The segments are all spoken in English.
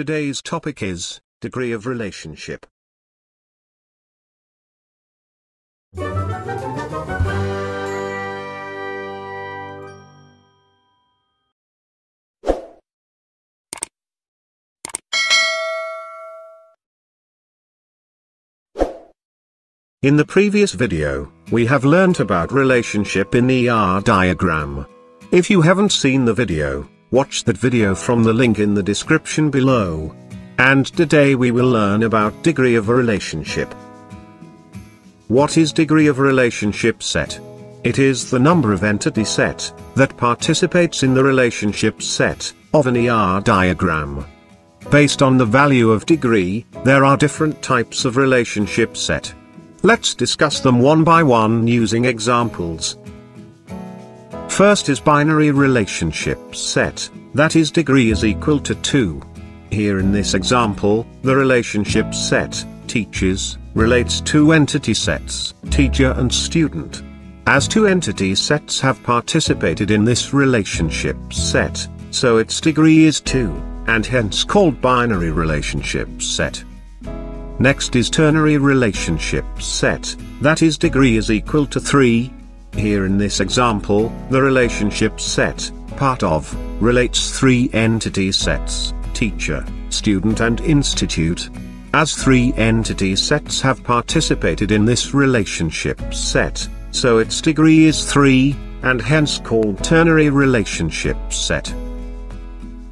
Today's topic is, degree of relationship. In the previous video, we have learnt about relationship in the ER diagram. If you haven't seen the video, watch that video from the link in the description below. And today we will learn about degree of a relationship. What is degree of a relationship set? It is the number of entity set that participates in the relationship set of an ER diagram. Based on the value of degree, there are different types of relationship set. Let's discuss them one by one using examples. First is binary relationship set, that is degree is equal to 2. Here in this example, the relationship set, teaches, relates two entity sets, teacher and student. As two entity sets have participated in this relationship set, so its degree is 2, and hence called binary relationship set. Next is ternary relationship set, that is degree is equal to 3. Here in this example, the relationship set, part of, relates three entity sets, teacher, student and institute. As three entity sets have participated in this relationship set, so its degree is 3, and hence called ternary relationship set.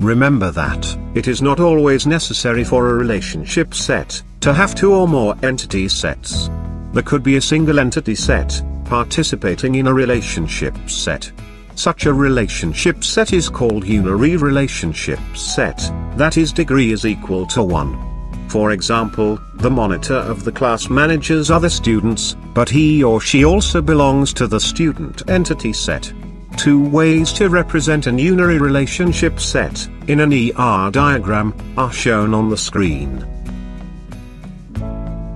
Remember that, it is not always necessary for a relationship set, to have two or more entity sets. There could be a single entity set, participating in a relationship set. Such a relationship set is called unary relationship set, that is degree is equal to 1. For example, the monitor of the class manages other students, but he or she also belongs to the student entity set. Two ways to represent an unary relationship set, in an ER diagram, are shown on the screen.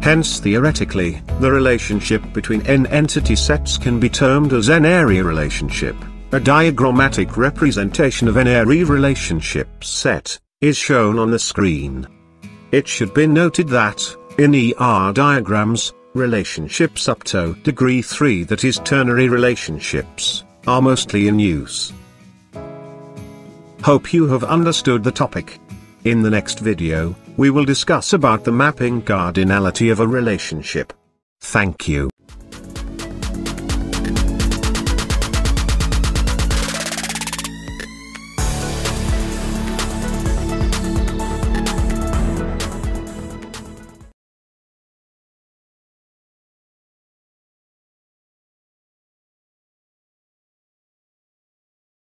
Hence theoretically, the relationship between n entity sets can be termed as n-ary relationship. A diagrammatic representation of n-ary relationship set, is shown on the screen. It should be noted that, in ER diagrams, relationships up to degree 3 that is ternary relationships, are mostly in use. Hope you have understood the topic. In the next video, we will discuss about the mapping cardinality of a relationship. Thank you.